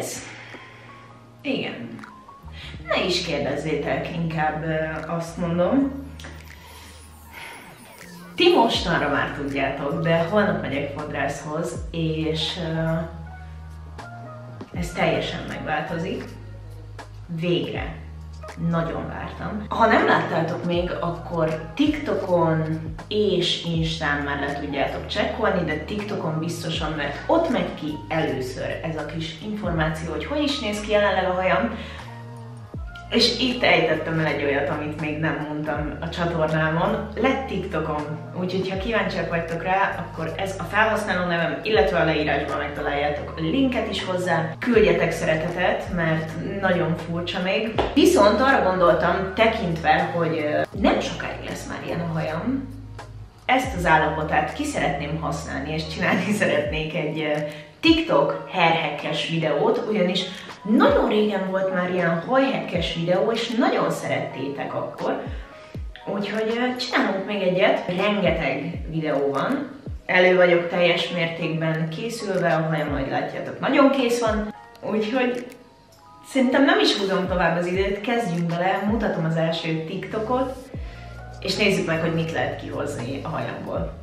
ez. Igen. Ne is kérdezzétek, inkább azt mondom. Ti mostanra már tudjátok, de holnap megyek fodrászhoz, és ez teljesen megváltozik. Végre. Nagyon vártam. Ha nem láttátok még, akkor TikTokon és Instán már le tudjátok csekkolni, de TikTokon biztosan, mert ott megy ki először ez a kis információ, hogy hogy is néz ki jelenleg a hajam, és itt ejtettem el egy olyat, amit még nem mondtam a csatornámon. Lett TikTokon, úgyhogy ha kíváncsiak vagytok rá, akkor ez a felhasználó nevem, illetve a leírásban megtaláljátok a linket is hozzá. Küldjetek szeretetet, mert nagyon furcsa még. Viszont arra gondoltam, tekintve, hogy nem sokáig lesz már ilyen a hajam, ezt az állapotát ki szeretném használni, és csinálni szeretnék egy TikTok hairhackes videót, ugyanis nagyon régen volt már ilyen hajhekkes videó, és nagyon szerettétek akkor. Úgyhogy csinálunk még egyet, rengeteg videó van. Elő vagyok teljes mértékben készülve, a hajam majd látjátok, nagyon kész van. Úgyhogy szerintem nem is húzom tovább az időt, kezdjünk bele, mutatom az első TikTokot, és nézzük meg, hogy mit lehet kihozni a hajamból.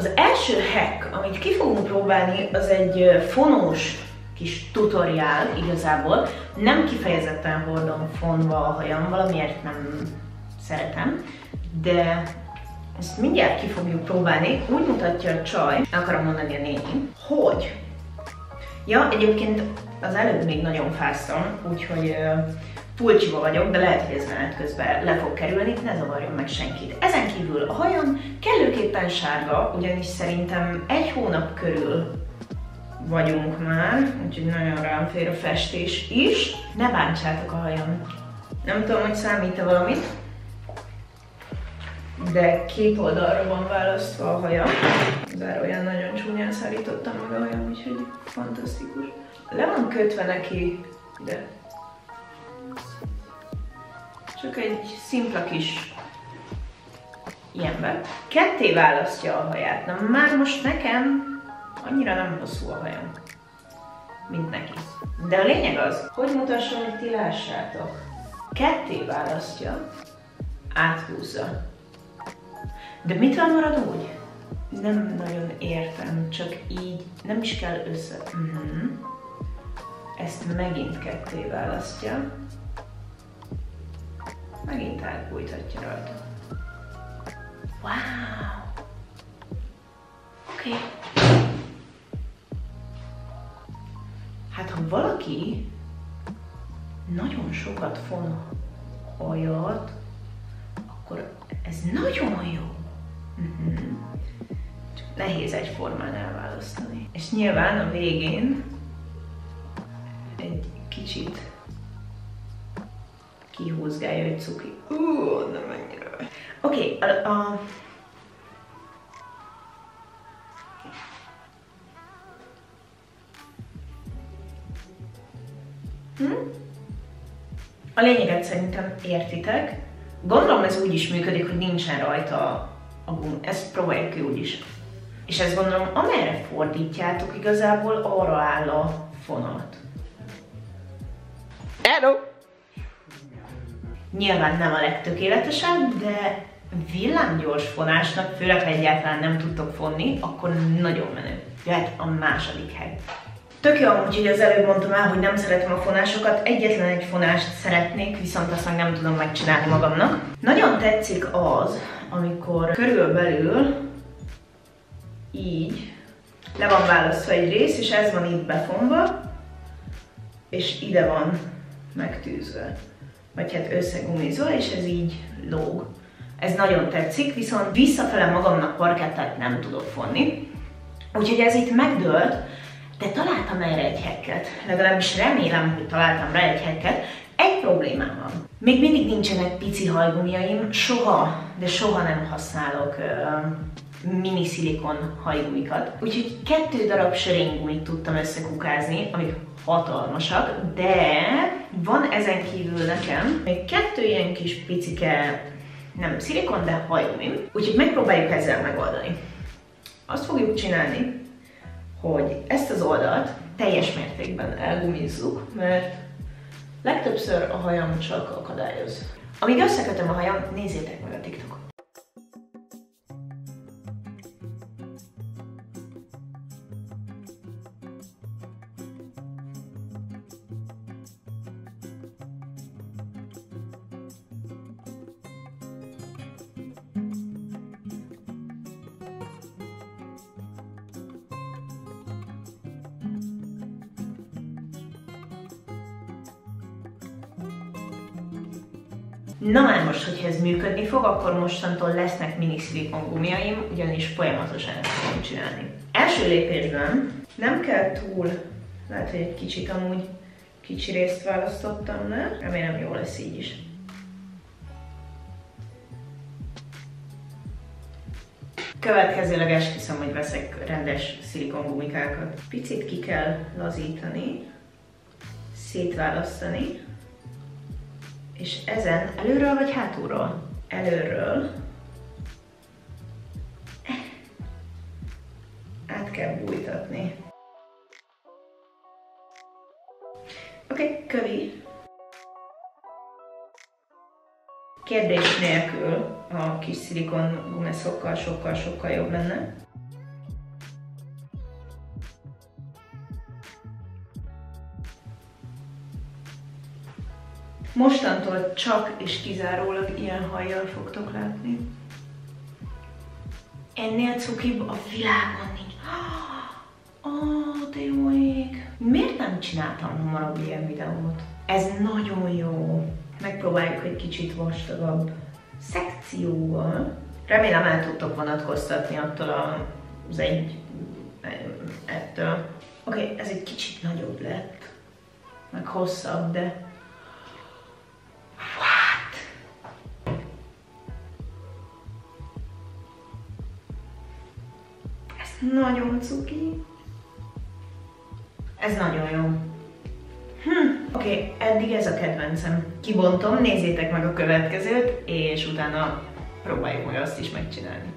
Az első hack, amit ki fogunk próbálni, az egy fonós kis tutoriál igazából. Nem kifejezetten hordom fonva a hajam, valamiért nem szeretem, de ezt mindjárt ki fogjuk próbálni. Úgy mutatja a csaj, akarom mondani a néni, hogy Ja, egyébként az előbb még nagyon fáztam, úgyhogy pulcsiba vagyok, de lehet, hogy ez menet közben le fog kerülni, ne zavarjon meg senkit. Ezen kívül a hajam kellőképpen sárga, ugyanis szerintem egy hónap körül vagyunk már, úgyhogy nagyon rám fér a festés is. Ne bántsátok a hajam. Nem tudom, hogy számít-e valamit, de két oldalra van választva a hajam. olyan nagyon csúnyán szárítottam meg a hajam, úgyhogy fantasztikus. Le van kötve neki, de csak egy szimpla kis ilyenbe. Ketté választja a haját. Na már most nekem annyira nem hosszú a hajam, mint neki. De a lényeg az, hogy mutassam, hogy ti lássátok. Ketté választja, áthúzza. De mitől marad úgy? Nem nagyon értem, csak így nem is kell össze... Mm-hmm. Ezt megint ketté választja megint átbújtatja rajta. Wow! Oké. Okay. Hát ha valaki nagyon sokat fon olyat, akkor ez nagyon jó. Uh-huh. Csak nehéz egyformán elválasztani. És nyilván a végén egy kicsit kihúzgálja egy cuki. Ú, nem mennyire. Oké, okay, a, a Hm? A lényeget szerintem értitek. Gondolom ez úgy is működik, hogy nincsen rajta a gum. Ezt próbáljuk ki úgy is. És ezt gondolom, amerre fordítjátok, igazából arra áll a fonat. Hello! Nyilván nem a legtökéletesebb, de villámgyors fonásnak, főleg ha egyáltalán nem tudtok fonni, akkor nagyon menő. Jöhet a második hely. Tök jó amúgy, hogy az előbb mondtam el, hogy nem szeretem a fonásokat, egyetlen egy fonást szeretnék, viszont azt meg nem tudom megcsinálni magamnak. Nagyon tetszik az, amikor körülbelül így le van választva egy rész, és ez van itt befonva, és ide van megtűzve vagy hát összegumizol, és ez így lóg. Ez nagyon tetszik, viszont visszafele magamnak parkettát nem tudok fonni. Úgyhogy ez itt megdőlt, de találtam erre egy hekket. Legalábbis remélem, hogy találtam rá egy hekket. Egy problémám van. Még mindig nincsenek pici hajgumjaim, soha, de soha nem használok mini szilikon hajgújkat. Úgyhogy kettő darab söréngumit tudtam összekukázni, amik hatalmasak, de van ezen kívül nekem még kettő ilyen kis picike, nem szilikon, de hajgumim. Úgyhogy megpróbáljuk ezzel megoldani. Azt fogjuk csinálni, hogy ezt az oldalt teljes mértékben elgumizzuk, mert legtöbbször a hajam csak akadályoz. Amíg összekötöm a hajam, nézzétek meg a TikTokot. Na már most, hogyha ez működni fog, akkor mostantól lesznek mini szilikon gumiaim, ugyanis folyamatosan ezt fogom csinálni. Első lépésben nem kell túl, lehet, hogy egy kicsit amúgy kicsi részt választottam le, remélem jó lesz így is. Következőleg esküszöm, hogy veszek rendes gumikákat. Picit ki kell lazítani, szétválasztani, és ezen előről vagy hátulról? Előről. Át kell bújtatni. Oké, okay, kövi. Kérdés nélkül a kis szilikon gumeszokkal sokkal-sokkal jobb lenne. Mostantól csak és kizárólag ilyen hajjal fogtok látni. Ennél cukibb a világon nincs. Ó, oh, de jó ég. Miért nem csináltam hamarabb ilyen videót? Ez nagyon jó. Megpróbáljuk egy kicsit vastagabb szekcióval. Remélem el tudtok vonatkoztatni attól az egy ettől. Oké, okay, ez egy kicsit nagyobb lett, meg hosszabb, de Nagyon cuki. Ez nagyon jó. Hm, oké, okay, eddig ez a kedvencem. Kibontom, nézzétek meg a következőt, és utána próbáljuk meg azt is megcsinálni.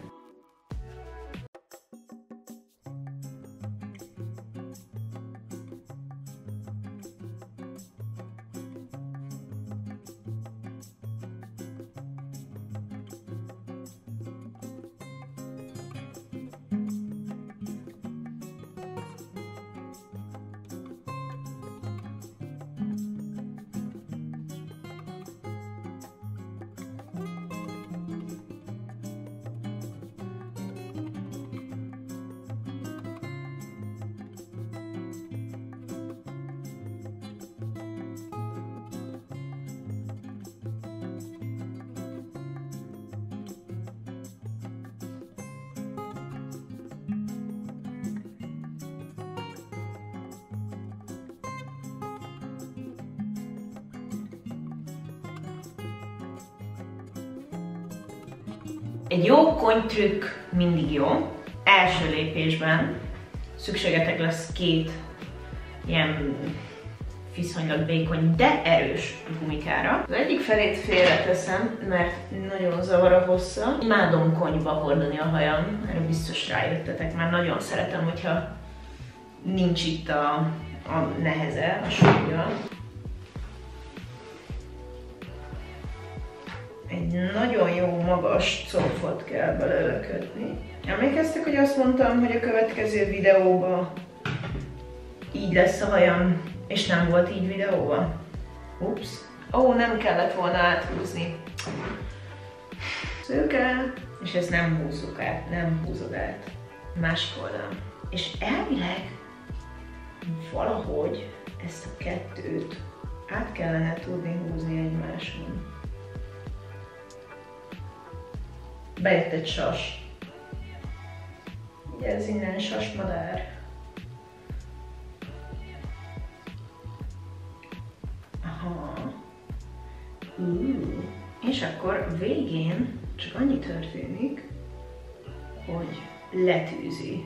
Egy jó konytrükk mindig jó. Első lépésben szükségetek lesz két ilyen viszonylag vékony, de erős gumikára. Az egyik felét félreteszem, mert nagyon zavar a hossza. Imádom konyba hordani a hajam, erre biztos rájöttetek, már nagyon szeretem, hogyha nincs itt a, a neheze, a súlya. Nagyon jó magas cofot kell belőle kötni. Emlékeztek, hogy azt mondtam, hogy a következő videóban így lesz a hajam, és nem volt így videóban? Ups. Ó, oh, nem kellett volna áthúzni. Szőke, és ezt nem húzzuk át, nem húzod át. Másik oldalon. És elvileg valahogy ezt a kettőt át kellene tudni húzni egymáson. Bejött egy sas. Ugye ez innen sasmadár. Aha. Uh. És akkor végén csak annyi történik, hogy letűzi.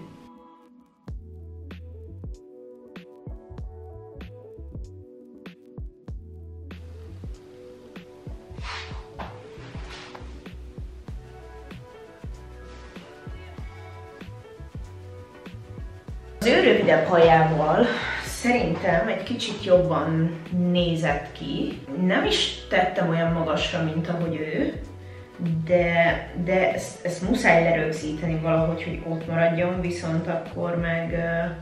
Hajával szerintem egy kicsit jobban nézett ki. Nem is tettem olyan magasra, mint ahogy ő, de, de ezt, ezt muszáj lerögzíteni valahogy, hogy ott maradjon, viszont akkor meg uh,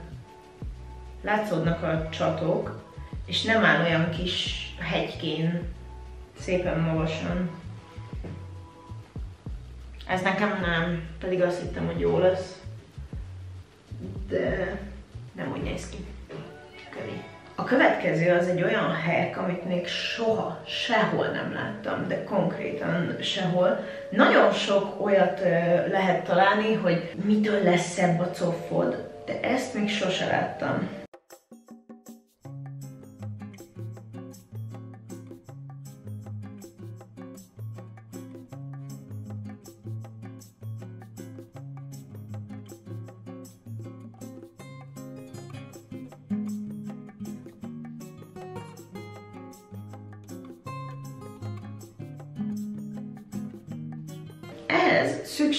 látszódnak a csatok, és nem áll olyan kis hegykén szépen magasan. Ez nekem nem, pedig azt hittem, hogy jó lesz. De néz ki. Kövi. A következő az egy olyan hack, amit még soha, sehol nem láttam, de konkrétan sehol. Nagyon sok olyat lehet találni, hogy mitől lesz szebb a coffod, de ezt még sose láttam.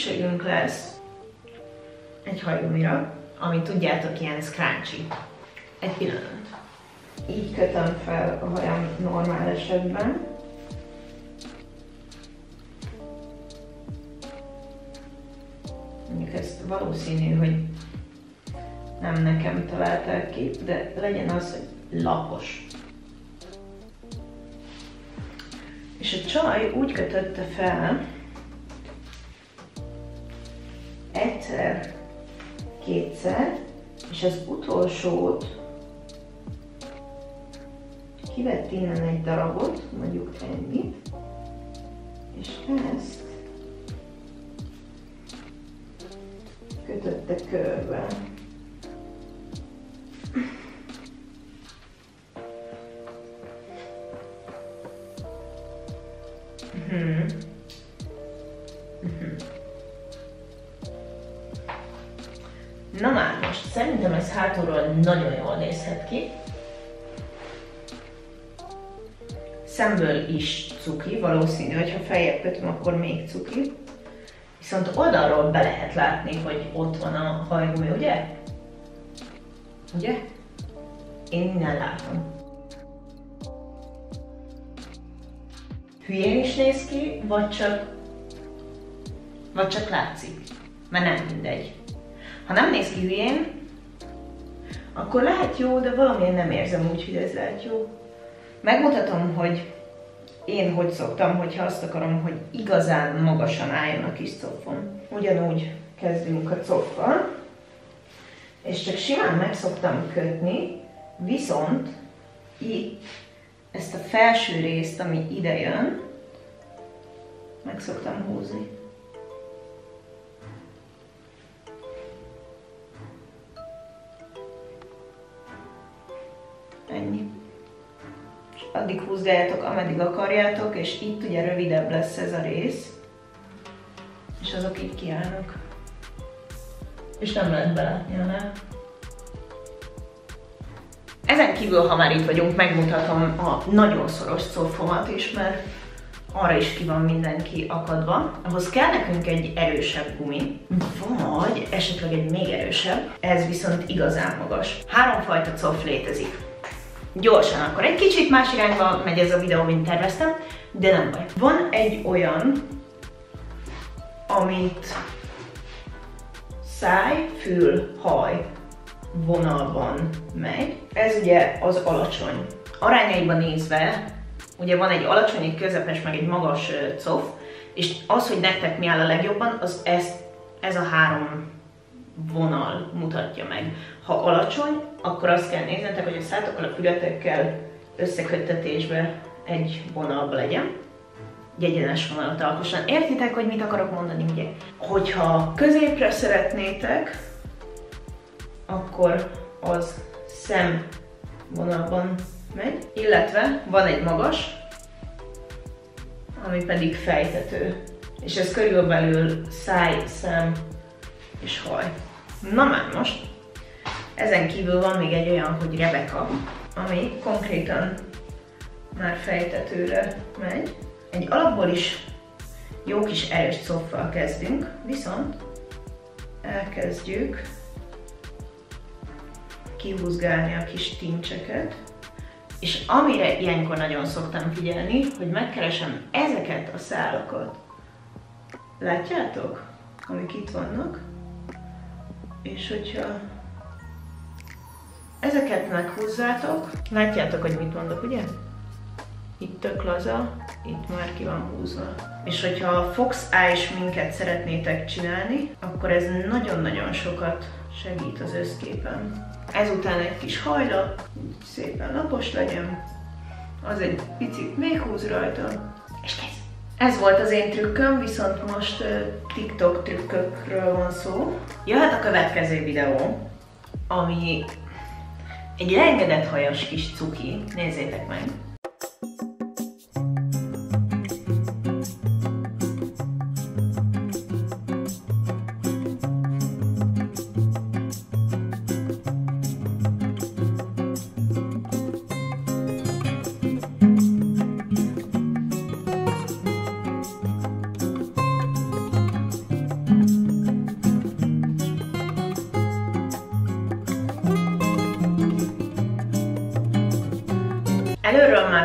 Szükségünk lesz egy hajgumira, ami tudjátok ilyen scrunchy. Egy pillanat. Így kötöm fel a hajam normál esetben. Mondjuk ezt valószínű, hogy nem nekem találták ki, de legyen az, hogy lapos. És a csaj úgy kötötte fel, egyszer, kétszer, és az utolsót kivett innen egy darabot, mondjuk ennyit, és ezt kötötte körbe. Hmm. Szerintem ez hátulról nagyon jól nézhet ki. Szemből is cuki, valószínű, hogy ha feljebb kötöm, akkor még cuki. Viszont oldalról be lehet látni, hogy ott van a hajgumi, ugye? Ugye? Én innen látom. Hülyén is néz ki, vagy csak, vagy csak látszik? Mert nem mindegy. Ha nem néz ki hülyén, akkor lehet jó, de valamilyen nem érzem úgy, hogy ez lehet jó. Megmutatom, hogy én hogy szoktam, hogyha azt akarom, hogy igazán magasan álljon a kis cofon. Ugyanúgy kezdünk a coffal, és csak simán meg szoktam kötni, viszont itt ezt a felső részt, ami ide jön, meg szoktam húzni. Ennyi. És addig húzgáljátok, ameddig akarjátok, és itt ugye rövidebb lesz ez a rész. És azok így kiállnak. És nem lehet belátni alá. Ezen kívül, ha már itt vagyunk, megmutatom a nagyon szoros cofomat is, mert arra is ki van mindenki akadva. Ahhoz kell nekünk egy erősebb gumi, vagy esetleg egy még erősebb, ez viszont igazán magas. Három fajta cof létezik gyorsan, akkor egy kicsit más irányba megy ez a videó, mint terveztem, de nem baj. Van egy olyan, amit száj, fül, haj vonalban megy. Ez ugye az alacsony. Arányaiban nézve, ugye van egy alacsony, egy közepes, meg egy magas cof, és az, hogy nektek mi áll a legjobban, az ez, ez a három vonal mutatja meg. Ha alacsony, akkor azt kell néznetek, hogy a szátokkal a fületekkel összeköttetésbe egy vonalba legyen egy egyenes vonalat alkosson. Értitek, hogy mit akarok mondani, ugye? Hogyha középre szeretnétek, akkor az szem vonalban megy, illetve van egy magas, ami pedig fejtető. És ez körülbelül száj, szem és haj. Na már most, ezen kívül van még egy olyan, hogy Rebecca, ami konkrétan már fejtetőre megy. Egy alapból is jó kis erős coffal kezdünk, viszont elkezdjük kihúzgálni a kis tincseket, és amire ilyenkor nagyon szoktam figyelni, hogy megkeresem ezeket a szálakat. Látjátok? Amik itt vannak. És hogyha ezeket meghúzzátok, látjátok, hogy mit mondok, ugye? Itt tök laza, itt már ki van húzva. És hogyha a Fox Eye minket szeretnétek csinálni, akkor ez nagyon-nagyon sokat segít az összképen. Ezután egy kis hajla, szépen lapos legyen, az egy picit még húz rajta, és kész. Ez volt az én trükköm, viszont most TikTok trükkökről van szó. Jöhet a következő videó, ami egy leengedett hajas kis cuki, nézzétek meg.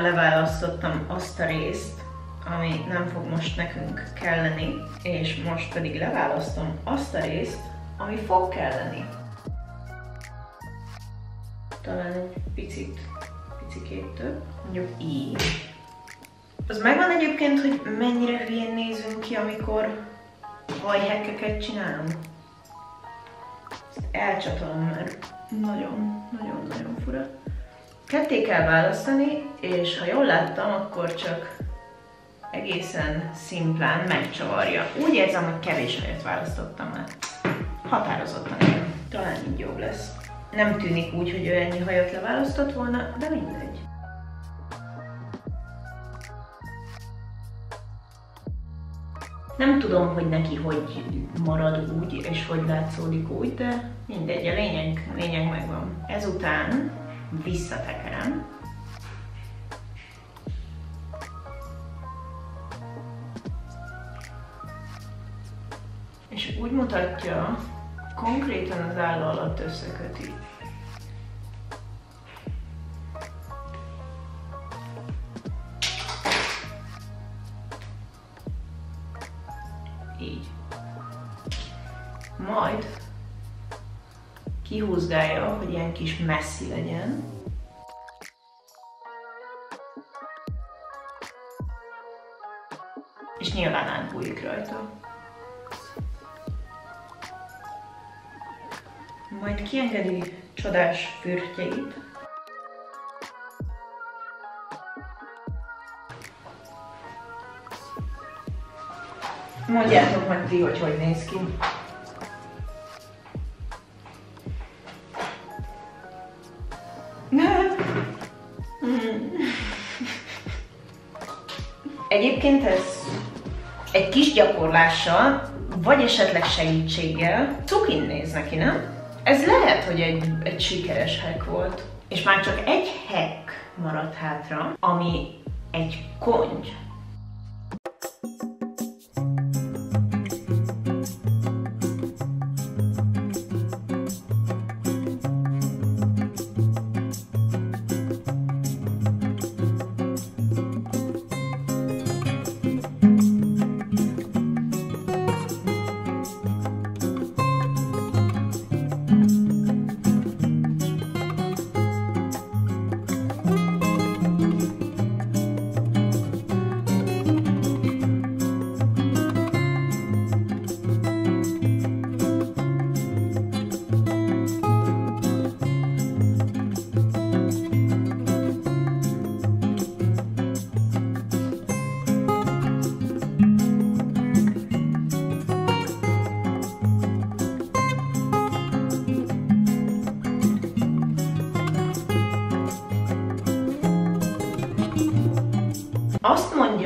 Leválasztottam azt a részt, ami nem fog most nekünk kelleni, és most pedig leválasztom azt a részt, ami fog kelleni. Talán egy picit, picikét több, mondjuk így. Az megvan egyébként, hogy mennyire hülyén nézünk ki, amikor hajhekkeket csinálunk. Elcsatolom, mert nagyon, nagyon, nagyon fura. Ketté kell választani, és ha jól láttam, akkor csak egészen szimplán megcsavarja. Úgy érzem, hogy kevés helyet választottam már. Határozottan igen. Talán így jobb lesz. Nem tűnik úgy, hogy ő ennyi hajat leválasztott volna, de mindegy. Nem tudom, hogy neki hogy marad úgy, és hogy látszódik úgy, de mindegy, a lényeg, lényeg megvan. Ezután visszatekerem. És úgy mutatja, konkrétan az álló alatt összeköti. Kis messzi legyen. És nyilván átbújik rajta. Majd kiengedi csodás fürtjeit. Mondjátok meg ti, hogy hogy néz ki. Egyébként ez egy kis gyakorlással, vagy esetleg segítséggel cukin néz neki, nem? Ez lehet, hogy egy, egy sikeres hack volt. És már csak egy hack maradt hátra, ami egy kongy.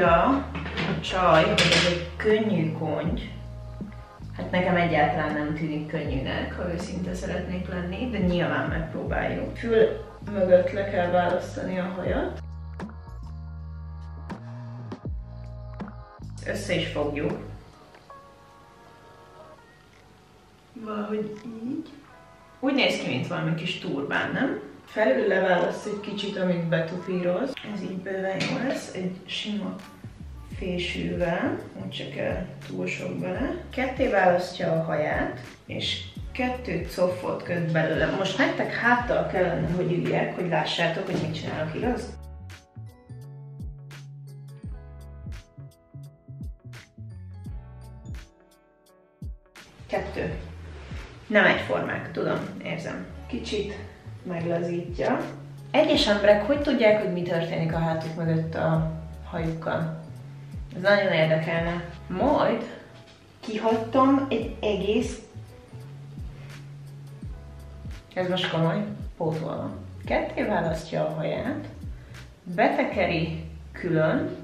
Mondja a csaj, hogy ez egy könnyű kongy. Hát Nekem egyáltalán nem tűnik könnyűnek, ha őszinte szeretnék lenni, de nyilván megpróbáljuk. Fül mögött le kell választani a hajat. Össze is fogjuk. Valahogy így. Úgy néz ki, mint valami kis turbán, nem? Felül leválaszt egy kicsit, amit betupíroz. Ez így bőven jó lesz. Egy sima fésűvel, nem csak túl sok bele. Ketté választja a haját, és kettő coffot köt belőle. Most nektek háttal kellene, hogy üljek, hogy lássátok, hogy mit csinálok, igaz? Kettő. Nem egyformák, tudom, érzem. Kicsit meglazítja. Egyes emberek hogy tudják, hogy mi történik a hátuk mögött a hajukkal? Ez nagyon érdekelne. Majd kihagytam egy egész... Ez most komoly, pótolva. Ketté választja a haját, betekeri külön,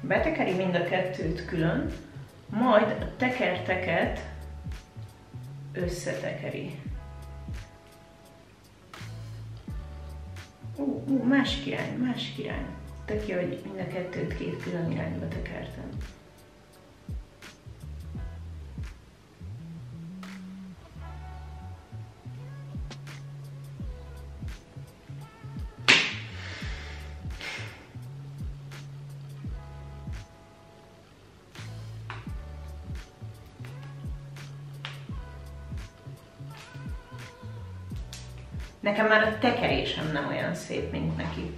betekeri mind a kettőt külön, majd a tekerteket összetekeri. Ú, uh, uh, másik irány, másik irány. Tök jó, hogy mind a kettőt két külön irányba tekertem. Nekem már a tekerésem nem olyan szép, mint neki.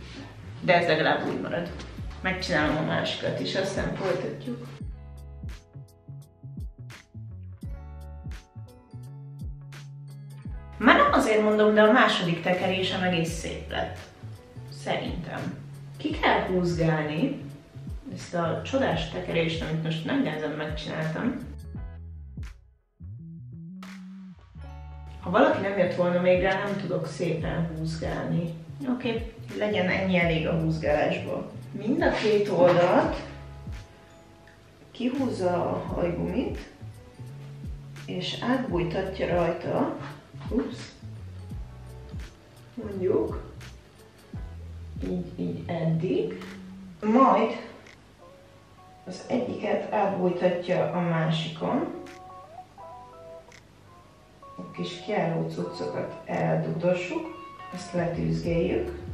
De ez legalább úgy marad. Megcsinálom a másikat is, aztán folytatjuk. Már nem azért mondom, de a második tekerésem egész szép lett. Szerintem. Ki kell húzgálni ezt a csodás tekerést, amit most nem nehezen megcsináltam. Ha valaki nem jött volna még rá, nem tudok szépen húzgálni. Oké, okay, legyen ennyi elég a húzgálásból. Mind a két oldalt. Kihúzza a hajgumit, és átbújtatja rajta, ups, mondjuk, így, így eddig, majd az egyiket átbújtatja a másikon, a kis kiálló cuccokat eldugdossuk, ezt letűzgéljük.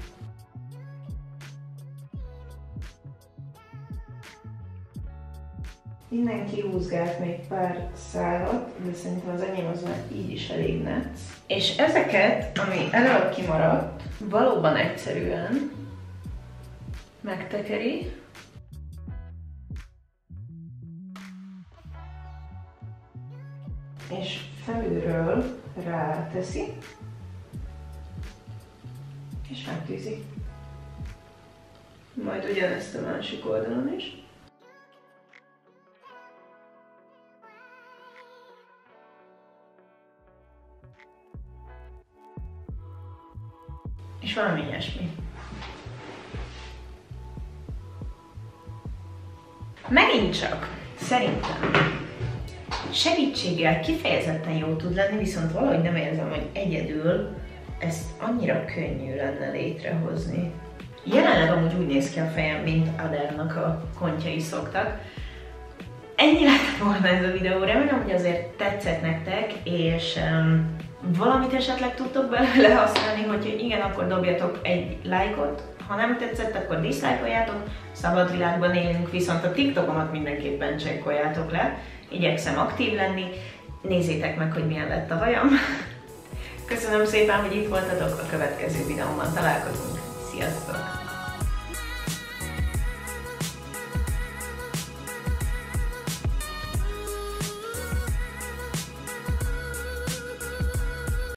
Innen kihúzgált még pár szálat, de szerintem az enyém az már így is elég netsz. És ezeket, ami elől kimaradt, valóban egyszerűen megtekeri, és felülről ráteszi, és megtűzi. Majd ugyanezt a másik oldalon is. És valami ilyesmi. Megint csak, szerintem segítséggel kifejezetten jó tud lenni, viszont valahogy nem érzem, hogy egyedül ezt annyira könnyű lenne létrehozni. Jelenleg amúgy úgy néz ki a fejem, mint Adernak a kontjai szoktak. Ennyi lett volna ez a videó, remélem, hogy azért tetszett nektek, és um, valamit esetleg tudtok belőle használni, hogyha igen, akkor dobjatok egy lájkot, ha nem tetszett, akkor diszlájkoljátok, szabad világban élünk, viszont a TikTokomat mindenképpen csekkoljátok le, igyekszem aktív lenni, nézzétek meg, hogy milyen lett a hajam. Köszönöm szépen, hogy itt voltatok, a következő videóban találkozunk. Sziasztok!